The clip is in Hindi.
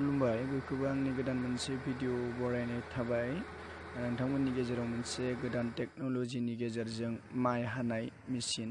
खुलुमबाय। बयखौबो आंनि गोदान मोनसे भिडिअ बरायनाय थाबाय। नोंथांमोननि गेजेराव मोनसे गोदान टेक्न'लजिनि गेजेरजों माइ हानाय मेचिन